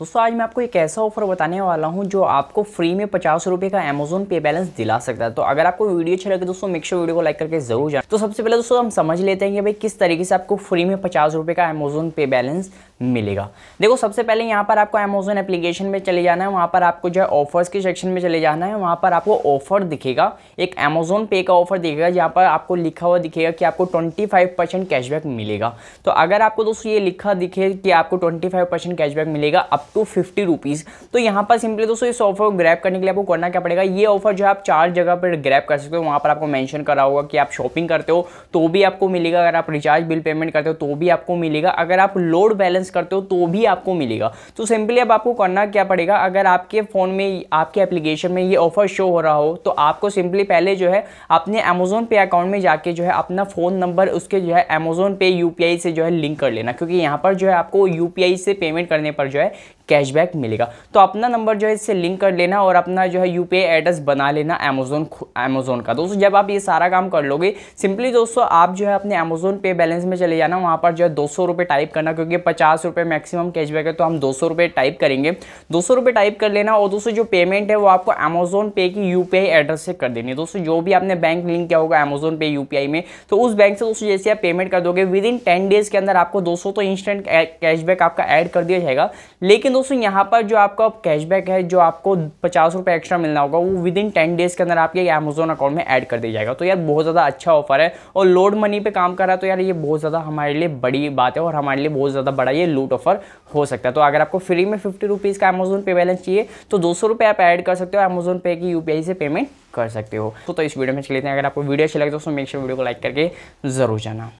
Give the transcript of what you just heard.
दोस्तों, आज मैं आपको एक ऐसा ऑफ़र बताने वाला हूँ जो आपको फ्री में पचास रुपए का अमेजोन पे बैलेंस दिला सकता है। तो अगर आपको वीडियो अच्छा लगे दोस्तों मेक वीडियो को लाइक करके ज़रूर जाए तो सबसे पहले दोस्तों, हम समझ लेते हैं कि भाई किस तरीके से आपको फ्री में पचास रुपए का अमेजोन पे बैलेंस मिलेगा। देखो, सबसे पहले यहाँ पर आपको अमेजोन एप्लीकेशन में चले जाना है, वहाँ पर आपको जो है ऑफर्स के सेक्शन में चले जाना है, वहाँ पर आपको ऑफ़र दिखेगा। एक अमेजोन पे का ऑफ़र दिखेगा, जहाँ पर आपको लिखा हुआ दिखेगा कि आपको 25 परसेंट कैशबैक मिलेगा। तो अगर आपको दोस्तों ये लिखा दिखे कि आपको 25 परसेंट कैशबैक मिलेगा टू फिफ्टी रुपीज़ तो यहाँ पर सिंपली दोस्तों इस ऑफ़र को ग्रैप करने के लिए आपको करना क्या पड़ेगा? ये ऑफ़र जो आप चार जगह पर ग्रैप कर सकते हो। वहाँ पर आपको मैंशन करा होगा कि आप शॉपिंग करते हो तो भी आपको मिलेगा। अगर आप रिचार्ज बिल पेमेंट करते हो तो भी आपको मिलेगा। अगर आप लोड बैलेंस करते हो तो भी आपको मिलेगा। तो सिंपली अब आपको करना क्या पड़ेगा? अगर आपके फ़ोन में, आपके एप्लीकेशन में ये ऑफ़र शो हो रहा हो तो आपको सिंपली पहले जो है अपने अमेजोन पे अकाउंट में जाके जो है अपना फ़ोन नंबर उसके जो है अमेजोन पे यूपीआई से जो है लिंक कर लेना। क्योंकि यहाँ पर जो है आपको यूपीआई से पेमेंट करने पर जो है कैशबैक मिलेगा। तो अपना नंबर जो है इससे लिंक कर लेना और अपना जो है यूपीआई एड्रेस बना लेना अमेजोन अमेजोन का। दोस्तों, जब आप ये सारा काम कर लोगे सिंपली दोस्तों आप जो है अपने अमेजोन पे बैलेंस में चले जाना, वहाँ पर जो है दो सौ टाइप करना, क्योंकि पचास रुपये मैक्सिमम कैशबैक है तो हम दो सौ टाइप करेंगे। दो सौ टाइप कर लेना और दोस्तों जो पेमेंट है वो आपको अमेजोन पे की यूपीआई एड्रेस से कर देनी है। दोस्तों, जो भी आपने बैंक लिंक किया होगा अमेजोन पे यू में तो उस बैंक से दोस्तों जैसे आप पेमेंट कर दोगे विद इन टेन डेज़ के अंदर आपको दो तो इंस्टेंट कैशबैक आपका ऐड कर दिया जाएगा। लेकिन दोस्तों यहाँ पर जो आपका कैशबैक है जो आपको पचास रुपये एक्स्ट्रा मिलना होगा वो विद इन टेन डेज़ के अंदर आपके अमेजोन अकाउंट में ऐड कर दिया जाएगा। तो यार बहुत ज़्यादा अच्छा ऑफ़र है और लोड मनी पे काम कर रहा है तो यार ये बहुत ज़्यादा हमारे लिए बड़ी बात है और हमारे लिए बहुत ज़्यादा बड़ा ये लूट ऑफ़र हो सकता है। तो अगर आपको फ्री में फिफ्टी रुपीज़ का अमेजोन पे बैलेंस चाहिए तो दो सौ आप ऐड कर सकते हो अमेजोन पे की यूपीआई से पेमेंट कर सकते हो। तो, तो इस वीडियो में चले हैं अगर आपको वीडियो अच्छी लगे तो श्योर वीडियो को लाइक करके ज़रूर जाना।